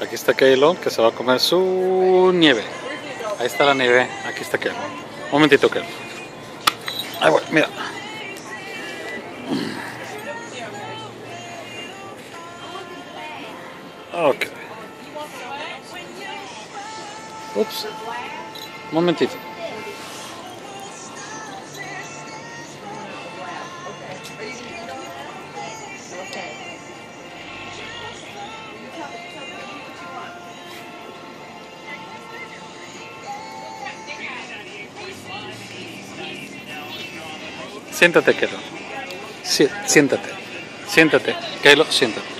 Aquí está Keilo que se va a comer su nieve. Ahí está la nieve. Aquí está Keilo. Un momentito, Keilo. Ahí voy, mira. Ok. Ups. Un momentito. Siéntate, Kelo. Sí, siéntate. Siéntate. Kelo, siéntate.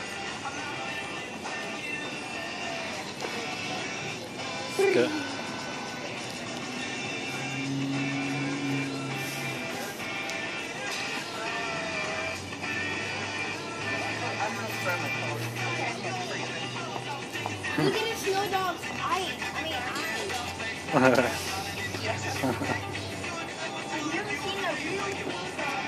よろしくお願いします。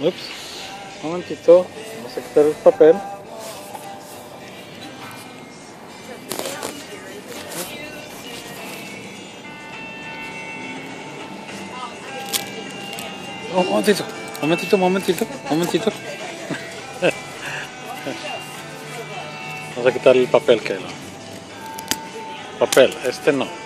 Ups. Un momentito. Vamos a quitar el papel. Un momentito, un momentito, un momentito, un momentito. Vamos a quitar el papel que no. Papel, este no.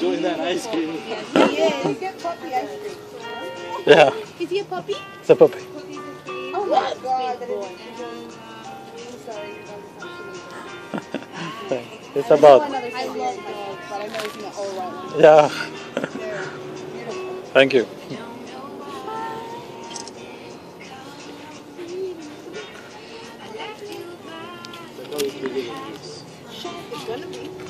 enjoying that ice cream. Yes, he is. Get puppy ice cream. Yeah, Is he a puppy? it's a puppy. Oh my god. I'm sorry. It's about, I love dogs, but I know he's not all right one. yeah. Thank you. It's gonna be.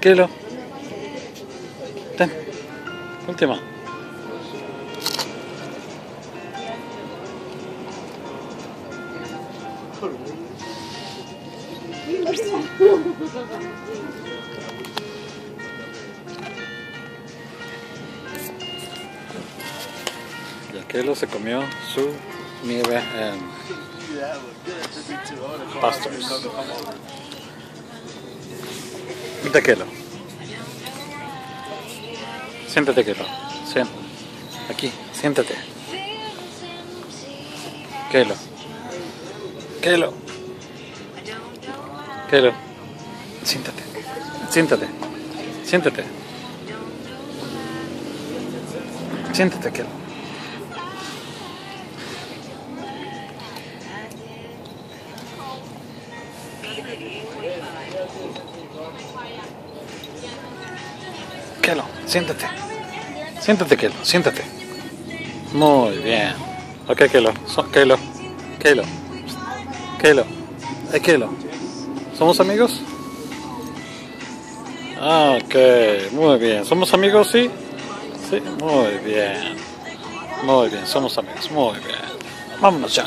Kylo. Ten. Última. Y Kylo se comió su nieve en Yeah, Vente, Kylo. Siéntate, Kylo. Sien- Aquí, siéntate. Kylo. Kylo. Kylo. Siéntate. Siéntate. Siéntate. Siéntate, Kylo. Kylo, siéntate. Siéntate, Kylo, siéntate. Muy bien. Ok, Kylo. So- Kylo. Kylo. Kylo. Eh, Kylo. ¿Somos amigos? Ah, Ok, muy bien. ¿Somos amigos, sí? Sí, muy bien. Muy bien, somos amigos, muy bien. Vámonos ya.